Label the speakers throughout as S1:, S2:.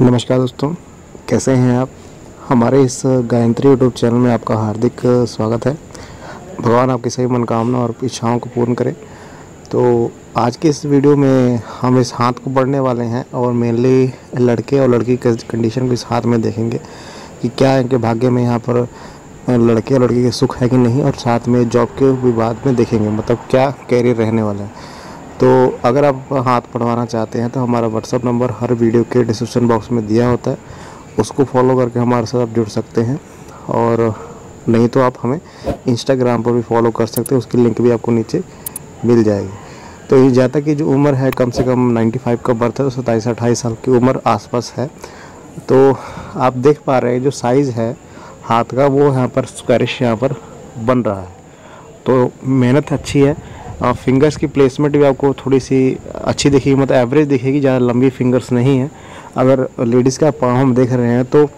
S1: नमस्कार दोस्तों, कैसे हैं आप? हमारे इस गायत्री यूट्यूब चैनल में आपका हार्दिक स्वागत है। भगवान आपकी सभी मनोकामना और इच्छाओं को पूर्ण करें। तो आज के इस वीडियो में हम इस हाथ को पढ़ने वाले हैं और मेनली लड़के और लड़की के कंडीशन को इस हाथ में देखेंगे। कि क्या इनके भाग्य में यहाँ पर लड़के और लड़की के सुख है कि नहीं? और साथ में जॉब के भी बाद में देखेंगे मतलब क्या कैरियर रहने वाला है। तो अगर आप हाथ पढ़वाना चाहते हैं तो हमारा व्हाट्सअप नंबर हर वीडियो के डिस्क्रिप्शन बॉक्स में दिया होता है। उसको फॉलो करके हमारे साथ आप जुड़ सकते हैं। और नहीं तो आप हमें इंस्टाग्राम पर भी फॉलो कर सकते हैं। उसकी लिंक भी आपको नीचे मिल जाएगी। तो ये जातक की जो उम्र है, कम से कम 95 का बर्थ है तो सताईस अट्ठाईस साल की उम्र आसपास है। तो आप देख पा रहे हैं जो साइज़ है, हाथ का वो यहाँ पर स्क्वारिश यहाँ पर बन रहा है। तो मेहनत अच्छी है और फिंगर्स की प्लेसमेंट भी आपको थोड़ी सी अच्छी दिखेगी मतलब एवरेज दिखेगी, ज़्यादा लंबी फिंगर्स नहीं है। अगर लेडीज़ का पाम हम देख रहे हैं तो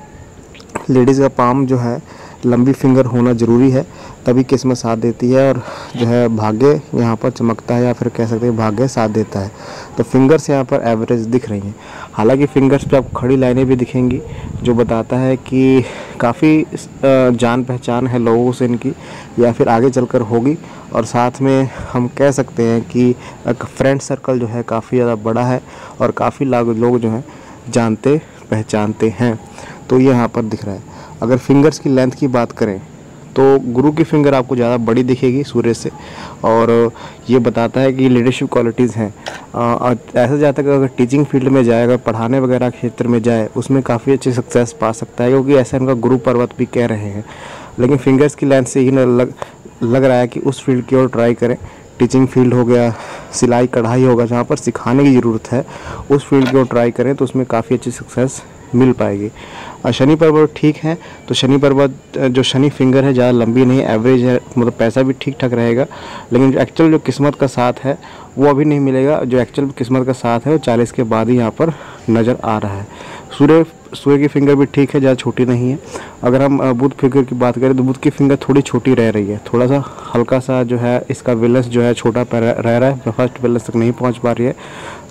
S1: लेडीज़ का पाम जो है लंबी फिंगर होना ज़रूरी है, तभी किस्मत साथ देती है और जो है भाग्य यहाँ पर चमकता है या फिर कह सकते हैं भाग्य साथ देता है। तो फिंगर्स यहाँ पर एवरेज दिख रही हैं। हालाँकि फिंगर्स पे आपको खड़ी लाइनें भी दिखेंगी, जो बताता है कि काफ़ी जान पहचान है लोगों से इनकी, या फिर आगे चलकर होगी। और साथ में हम कह सकते हैं कि फ्रेंड सर्कल जो है काफ़ी ज़्यादा बड़ा है और काफ़ी लोग जो हैं जानते पहचानते हैं। तो ये यहाँ पर दिख रहा है। अगर फिंगर्स की लेंथ की बात करें तो गुरु की फिंगर आपको ज़्यादा बड़ी दिखेगी सूर्य से। और ये बताता है कि लीडरशिप क्वालिटीज़ हैं। ऐसा जाता है कि अगर टीचिंग फ़ील्ड में जाए, अगर पढ़ाने वगैरह क्षेत्र में जाए, उसमें काफ़ी अच्छी सक्सेस पा सकता है, क्योंकि ऐसा इनका गुरु पर्वत भी कह रहे हैं। लेकिन फिंगर्स की लेंथ से ही लग लग रहा है कि उस फ़ील्ड की ओर ट्राई करें। टीचिंग फ़ील्ड हो गया, सिलाई, कढ़ाई होगा, जहाँ पर सिखाने की ज़रूरत है, उस फ़ील्ड की ओर ट्राई करें तो उसमें काफ़ी अच्छी सक्सेस मिल पाएगी। और शनि पर्वत ठीक है तो शनि पर्वत जो शनि फिंगर है, ज़्यादा लंबी नहीं एवरेज है मतलब पैसा भी ठीक ठाक रहेगा, लेकिन एक्चुअल जो किस्मत का साथ है, वो अभी नहीं मिलेगा। जो एक्चुअल किस्मत का साथ है, वो चालीस के बाद ही यहाँ पर नज़र आ रहा है। सूर्य सूर्य की फिंगर भी ठीक है, ज़्यादा छोटी नहीं है। अगर हम बुध फिंगर की बात करें तो बुध की फिंगर थोड़ी छोटी रह रही है। थोड़ा सा हल्का सा जो है, इसका बैलेंस जो है, छोटा रह रहा है फ़र्स्ट बैलेंस तक नहीं पहुँच पा रही है।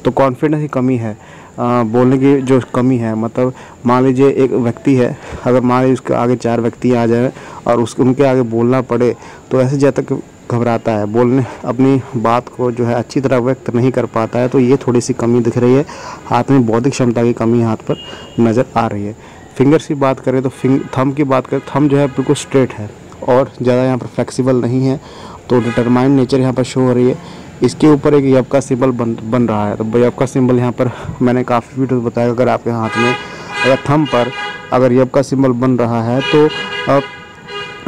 S1: तो कॉन्फिडेंस की कमी है। बोलने की जो कमी है मतलब मान लीजिए एक व्यक्ति है, अगर मान लीजिए उसके आगे चार व्यक्ति आ जाए और उसके उनके आगे बोलना पड़े तो ऐसे जब तक घबराता है। बोलने, अपनी बात को जो है अच्छी तरह व्यक्त नहीं कर पाता है तो ये थोड़ी सी कमी दिख रही है। हाथ में बौद्धिक क्षमता की कमी हाथ पर नज़र आ रही है। फिंगर्स की बात करें तो फिंग थम की बात करें थम जो है बिल्कुल स्ट्रेट है और ज़्यादा यहाँ पर फ्लेक्सिबल नहीं है तो डिटरमाइंड नेचर यहाँ पर शो हो रही है। इसके ऊपर एक यब का सिंबल बन बन रहा है। तो यब का सिंबल यहाँ पर, मैंने काफ़ी वीडियो बताया, अगर आपके हाथ में अगर थम पर अगर यब का सिंबल बन रहा है तो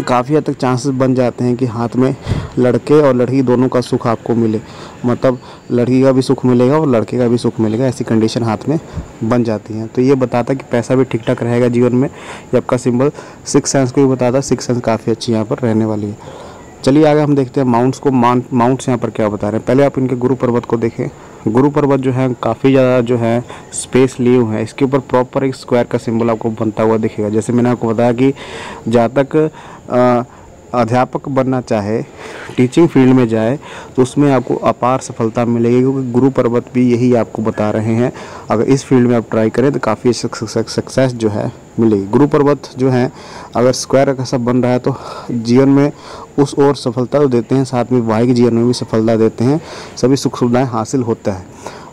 S1: काफ़ी हद तक चांसेस बन जाते हैं कि हाथ में लड़के और लड़की दोनों का सुख आपको मिले। मतलब लड़की का भी सुख मिलेगा और लड़के का भी सुख मिलेगा, ऐसी कंडीशन हाथ में बन जाती हैं। तो ये बताता कि पैसा भी ठीक ठाक रहेगा जीवन में। ये आपका सिंबल सिक्स सेंस को भी बताता सिक्स सेंस काफ़ी अच्छी यहाँ पर रहने वाली है। चलिए आगे हम देखते हैं माउंट्स को माउंट्स यहाँ पर क्या बता रहे हैं। पहले आप इनके गुरु पर्वत को देखें। गुरु पर्वत जो है, काफ़ी ज़्यादा जो है स्पेस लिए हुए हैं। इसके ऊपर प्रॉपर एक स्क्वायर का सिंबल आपको बनता हुआ दिखेगा। जैसे मैंने आपको बताया कि जहाँ तक अध्यापक बनना चाहे टीचिंग फ़ील्ड में जाए तो उसमें आपको अपार सफलता मिलेगी, क्योंकि गुरु पर्वत भी यही आपको बता रहे हैं। अगर इस फ़ील्ड में आप ट्राई करें तो काफ़ी सक्सेस जो है मिलेगी। गुरु पर्वत जो है, अगर स्क्वायर का सब बन रहा है तो जीवन में उस ओर सफलता तो देते हैं, साथ में वाहिक जीवन में भी सफलता देते हैं। सभी सुख सुविधाएँ हासिल होता है।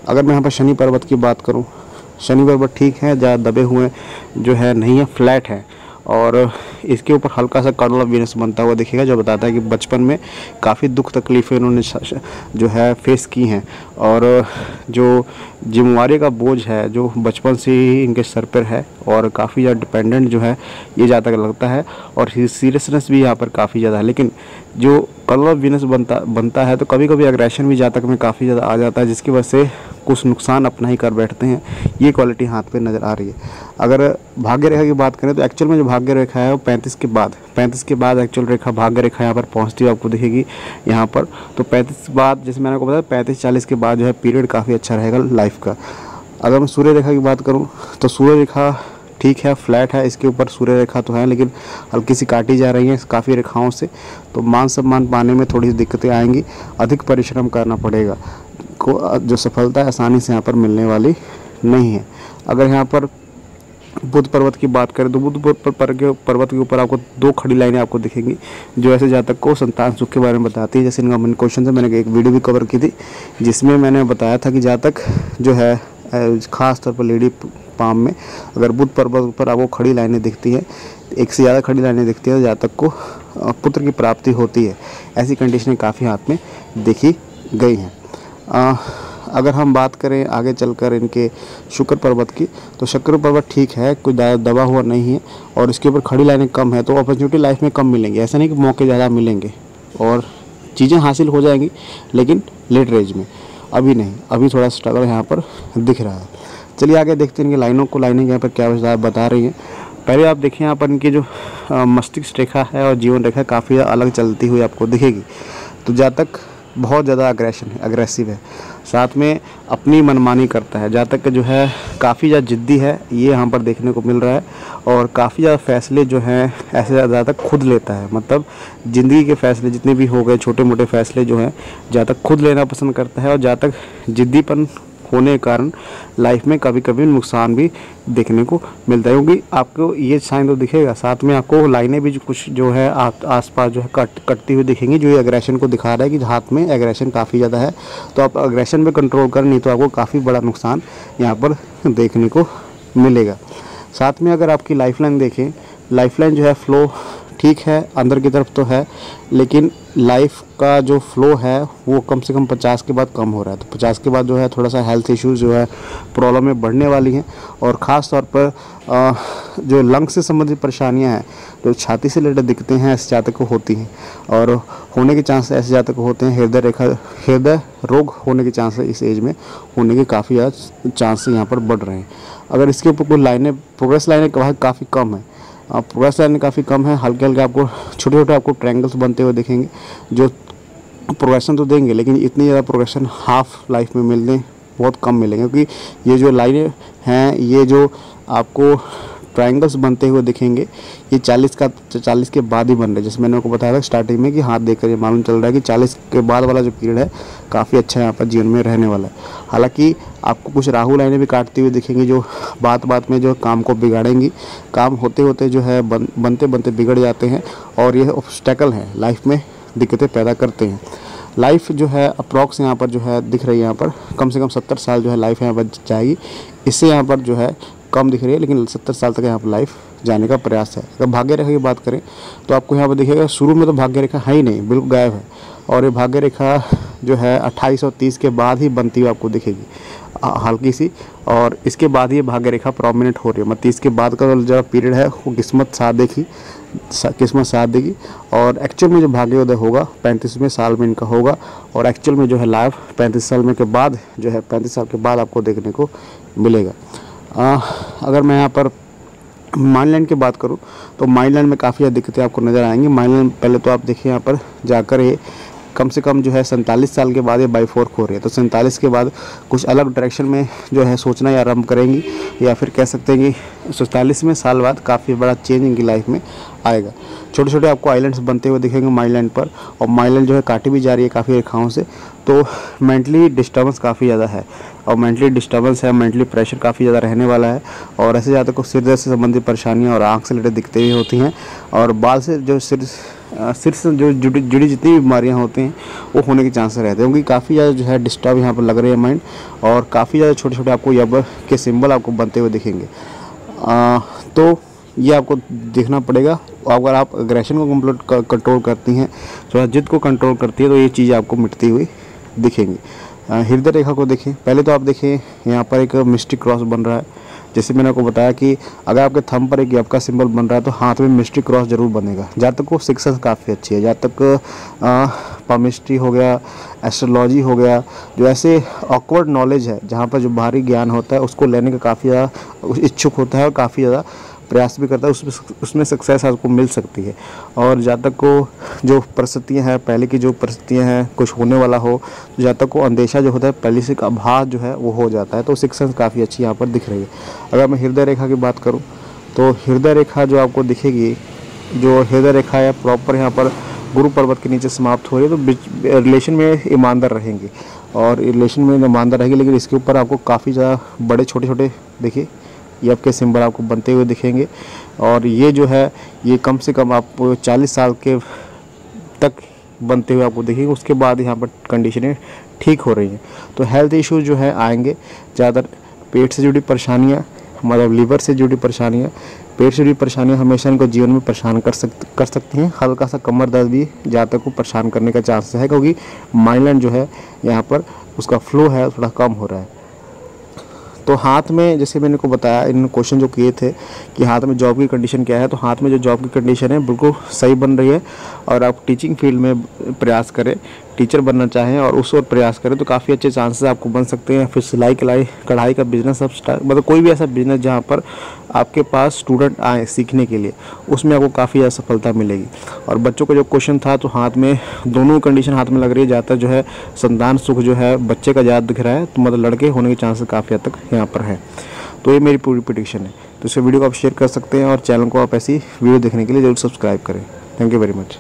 S1: अगर मैं यहाँ पर शनि पर्वत की बात करूँ, शनि पर्वत ठीक है ज़्यादा दबे हुए जो है, नहीं है फ्लैट है। और इसके ऊपर हल्का सा ऑफ़ वीनस बनता हुआ दिखेगा, जो बताता है कि बचपन में काफ़ी दुख तकलीफ़ें इन्होंने जो है फेस की हैं। और जो जिम्मेवारी का बोझ है, जो बचपन से ही इनके सर पर है और काफ़ी ज़्यादा डिपेंडेंट जो है, ये ज़्यादा लगता है और सीरियसनेस भी यहाँ पर काफ़ी ज़्यादा है। लेकिन जो कलर ऑफ़ वीनस बनता बनता है तो कभी कभी अग्रेशन भी जातक में काफ़ी ज़्यादा आ जाता है, जिसकी वजह से कुछ नुकसान अपना ही कर बैठते हैं, ये क्वालिटी हाथ पे नज़र आ रही है। अगर भाग्य रेखा की बात करें तो एक्चुअल में जो भाग्य रेखा है वो पैंतीस के बाद, पैंतीस के बाद एक्चुअल रेखा, भाग्य रेखा यहाँ पर पहुँचती आपको दिखेगी यहाँ पर। तो पैंतीस के बाद, जैसे मैंने आपको बताया, पैंतीस चालीस के बाद जो है पीरियड काफ़ी अच्छा रहेगा लाइफ का। अगर मैं सूर्य रेखा की बात करूँ तो सूर्य रेखा ठीक है फ्लैट है, इसके ऊपर सूर्य रेखा तो है, लेकिन हल्की सी काटी जा रही है काफ़ी रेखाओं से तो मान सम्मान पाने में थोड़ी सी दिक्कतें आएँगी, अधिक परिश्रम करना पड़ेगा। को, जो सफलता है आसानी से यहाँ पर मिलने वाली नहीं है। अगर यहाँ पर बुद्ध पर्वत की बात करें तो बुद्ध पर्वत के ऊपर आपको दो खड़ी लाइनें आपको दिखेंगी, जो ऐसे जातक को संतान सुख के बारे में बताती है। जैसे इनका मैंने क्वेश्चन से मैंने एक वीडियो भी कवर की थी, जिसमें मैंने बताया था कि जातक जो है ख़ास तौर पर लेडी पाम में, अगर बुद्ध पर्वत पर आपको खड़ी लाइनें दिखती हैं, एक से ज़्यादा खड़ी लाइनें दिखती हैं तो जातक को पुत्र की प्राप्ति होती है। ऐसी कंडीशनें काफ़ी हाथ में देखी गई हैं। अगर हम बात करें आगे चलकर इनके शुक्र पर्वत की तो शुक्र पर्वत ठीक है, कोई ज़्यादा दबा हुआ नहीं है, और इसके ऊपर खड़ी लाइनें कम है तो अपॉर्चुनिटी लाइफ में कम मिलेंगे। ऐसा नहीं कि मौके ज़्यादा मिलेंगे, और चीज़ें हासिल हो जाएँगी, लेकिन लेट रेंज में। अभी नहीं, अभी थोड़ा स्ट्रगल यहाँ पर दिख रहा है। चलिए आगे देखते हैं इनकी लाइनों को, लाइनें यहाँ पर क्या बता रही हैं। पहले आप देखिए यहाँ पर इनकी जो मस्तिष्क रेखा है और जीवन रेखा काफ़ी अलग चलती हुई आपको दिखेगी। तो जहाँ तक बहुत ज़्यादा अग्रेशन है अग्रेसिव है। साथ में अपनी मनमानी करता है। जहाँ तक जो है, काफ़ी ज़्यादा ज़िद्दी है, ये यहाँ पर देखने को मिल रहा है। और काफ़ी ज़्यादा फैसले जो हैं, ऐसे ज़्यादा तक खुद लेता है। मतलब ज़िंदगी के फैसले जितने भी हो गए छोटे मोटे फैसले जो हैं, जहाँ तक खुद लेना पसंद करता है और जहाँ तक ज़िद्दीपन होने के कारण लाइफ में कभी कभी नुकसान भी देखने को मिलता है। क्योंकि आपको ये साइन तो दिखेगा, साथ में आपको लाइनें भी कुछ जो है आस पास जो है कट, कटती हुई दिखेंगी, जो ये एग्रेशन को दिखा रहा है कि हाथ में एग्रेशन काफ़ी ज़्यादा है। तो आप एग्रेशन पे कंट्रोल करें, नहीं तो आपको काफ़ी बड़ा नुकसान यहाँ पर देखने को मिलेगा। साथ में अगर आपकी लाइफ लाइन देखें लाइफ लाइन जो है फ्लो ठीक है अंदर की तरफ़ तो है लेकिन लाइफ का जो फ्लो है वो कम से कम पचास के बाद कम हो रहा है। तो पचास के बाद जो है थोड़ा सा हेल्थ इश्यूज़ जो है प्रॉब्लम में बढ़ने वाली हैं। और ख़ास तौर पर आ, जो लंग से संबंधित परेशानियाँ हैं जो तो छाती से रिलेटेड दिखते हैं ऐसे जातक को होती हैं। और होने के चांस ऐसे जातक होते हैं हृदय रेखा हृदय रोग होने के चांस इस एज में होने के काफ़ी चांस यहाँ पर बढ़ रहे हैं। अगर इसके ऊपर कोई लाइनें प्रोग्रेस लाइनें काफ़ी कम है प्रोग्रेस लाइन काफ़ी कम है, हल्के हल्के आपको छोटे छोटे आपको ट्रैंगल्स बनते हुए देखेंगे, जो प्रोग्रेशन तो देंगे, लेकिन इतनी ज़्यादा प्रोग्रेशन हाफ़ लाइफ में मिलने, बहुत कम मिलेंगे, क्योंकि ये जो लाइनें हैं, ये जो आपको ट्रायंगल्स बनते हुए दिखेंगे। ये 40 का 40 के बाद ही बन रहे जैसे मैंने आपको बताया था स्टार्टिंग में कि हाथ देखकर ये मालूम चल रहा है कि 40 के बाद वाला जो पीरियड है काफ़ी अच्छा यहाँ पर जीवन में रहने वाला है। हालाँकि आपको कुछ राहु लाइनें भी काटती हुई दिखेंगी जो बात बात में जो काम को बिगाड़ेंगी। काम होते होते जो है बन, बनते बनते बिगड़ जाते हैं और ये ऑब्स्टेकल हैं लाइफ में दिक्कतें पैदा करते हैं। लाइफ जो है अप्रॉक्स यहाँ पर जो है दिख रही है यहाँ पर। कम से कम सत्तर साल जो है लाइफ यहाँ पर जाएगी। इससे यहाँ पर जो है कम दिख रही है, लेकिन सत्तर साल तक यहाँ पर लाइफ जाने का प्रयास है। अगर भाग्य रेखा की बात करें तो आपको यहाँ पर देखिएगा शुरू में तो भाग्य रेखा है ही नहीं, बिल्कुल गायब है। और ये भाग्य रेखा जो है, अट्ठाईस के बाद ही बनती हुई आपको दिखेगी हल्की सी। और इसके बाद ये भाग्य रेखा प्रोमिनेंट हो रही है। मतलब तीस के बाद का जो पीरियड है, वो किस्मत साथ देखी किस्मत साथ देगी। और एक्चुअल में जो भाग्योदय होगा पैंतीसवें साल में इनका होगा। और एक्चुअल में जो है लाइव पैंतीस साल में के बाद, जो है पैंतीस साल के बाद आपको देखने को मिलेगा। आ, अगर मैं यहाँ पर माइनलैंड की बात करूँ तो माइनलैंड में काफ़ी दिक्कतें आपको नज़र आएँगी। माइनलैंड पहले तो आप देखिए यहाँ पर जाकर ये कम से कम जो है सैंतालीस साल के बाद ये बाई फोर हो रही है। तो सैंतालीस के बाद कुछ अलग डायरेक्शन में जो है सोचना या आरंभ करेंगी या फिर कह सकते हैं कि सैंतालीसवें साल बाद काफ़ी बड़ा चेंज इनकी लाइफ में आएगा। छोटे छोटे आपको आइलैंड्स बनते हुए दिखेंगे माइलैंड पर और माइलैंड जो है काटी भी जा रही है काफ़ी रेखाओं से। तो मेंटली डिस्टर्बेंस काफ़ी ज़्यादा है और मेंटली डिस्टर्बेंस है मेंटली प्रेशर काफ़ी ज़्यादा रहने वाला है और ऐसे ज़्यादा को सिर दर्द से संबंधित परेशानियाँ और आँख से रिलेटेड दिखते हुई होती हैं और बाल से जो सिर सिर से जो जुड़ी जुड़ी जितनी भी बीमारियाँ होती हैं, वो होने के चांसेस रहते हैं। क्योंकि काफ़ी ज़्यादा जो है डिस्टर्ब यहाँ पर लग रहे हैं माइंड और काफ़ी ज़्यादा छोटे छोटे आपको यब के सिम्बल आपको बनते हुए दिखेंगे। तो ये आपको देखना पड़ेगा। अगर आप अग्रेशन को कंप्लीट कंट्रोल करती हैं, थोड़ा जिद को कंट्रोल करती है तो ये चीज़ आपको मिटती हुई दिखेंगी। हृदय रेखा को देखें। पहले तो आप देखें, यहाँ पर एक मिस्टिक क्रॉस बन रहा है। जैसे मैंने आपको बताया कि अगर आपके थम पर एक का सिंबल बन रहा है तो हाथ में मिस्टिक क्रॉस ज़रूर बनेगा। जहाँ तक वो शिक्षा काफ़ी अच्छी है। जहाँ तक पामिस्ट्री हो गया एस्ट्रोलॉजी हो गया, जो ऐसे ऑकवर्ड नॉलेज है, जहाँ पर जो बाहरी ज्ञान होता है, उसको लेने का काफ़ी ज़्यादा इच्छुक होता है और काफ़ी ज़्यादा प्रयास भी करता है, उसमें उसमें सक्सेस आपको मिल सकती है। और जहाँ तक को जो परिस्थितियाँ हैं, पहले की जो परिस्थितियाँ हैं, कुछ होने वाला हो तो जहाँ तक को अंदेशा जो होता है, पहले से आभास जो है, वो हो जाता है। तो शिक्षण काफ़ी अच्छी यहाँ पर दिख रही है। अगर मैं हृदय रेखा की बात करूँ तो हृदय रेखा जो आपको दिखेगी, जो हृदय रेखा है प्रॉपर यहाँ पर गुरु पर्वत के नीचे समाप्त हो रही है तो रिलेशन में ईमानदार रहेंगे। और रिलेशन में ईमानदार रहेगी, लेकिन इसके ऊपर आपको काफ़ी ज़्यादा बड़े छोटे छोटे देखिए ये आपके सिंबल आपको बनते हुए दिखेंगे। और ये जो है, ये कम से कम आप 40 साल के तक बनते हुए आपको दिखेंगे। उसके बाद यहाँ पर कंडीशनें ठीक हो रही हैं। तो हेल्थ इश्यूज़ जो है, आएँगे। ज़्यादातर पेट से जुड़ी परेशानियाँ मतलब लीवर से जुड़ी परेशानियाँ। पेट से जुड़ी परेशानियाँ हमेशा इनको जीवन में परेशान कर सक, कर सकती हैं। हल्का सा कमर दर्द भी ज़्यादा को परेशान करने का चांस है, क्योंकि माइलैंड जो है, यहाँ पर उसका फ्लो है, थोड़ा कम हो रहा है। तो हाथ में, जैसे मैंने को बताया इन क्वेश्चन जो किए थे कि हाथ में जॉब की कंडीशन क्या है तो हाथ में जो जॉब की कंडीशन है, बिल्कुल सही बन रही है और आप टीचिंग फ़ील्ड में प्रयास करें। टीचर बनना चाहें और उस ओर प्रयास करें तो काफ़ी अच्छे चांसेस आपको बन सकते हैं। फिर सिलाई कढ़ाई कढ़ाई का बिज़नेस स्टार्ट मतलब कोई भी ऐसा बिज़नेस जहाँ पर आपके पास स्टूडेंट आए सीखने के लिए, उसमें आपको काफ़ी ज़्यादा सफलता मिलेगी। और बच्चों का जो क्वेश्चन था तो हाथ में, दोनों कंडीशन हाथ में लग रही है। ज़्यादातर जो है, संतान, सुख जो है, बच्चे का ज़्यादा दिख रहा है तो मतलब लड़के होने के चांसेस काफ़ी हद तक यहाँ पर हैं। तो ये मेरी पूरी प्रडिक्शन है। तो इस वीडियो को आप शेयर कर सकते हैं और चैनल को आप ऐसी वीडियो देखने के लिए ज़रूर सब्सक्राइब करें। Thank you very much